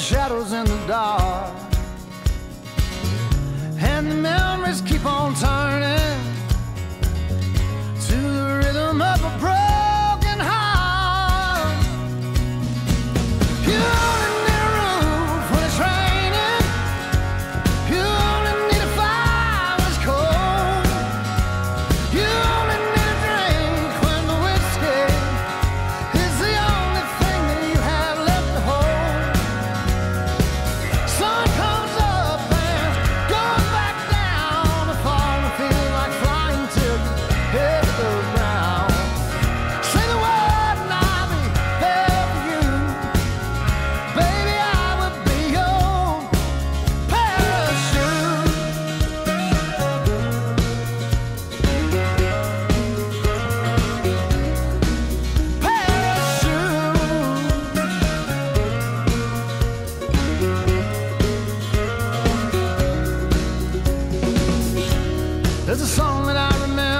shadows in the dark keep on turning. song that I remember.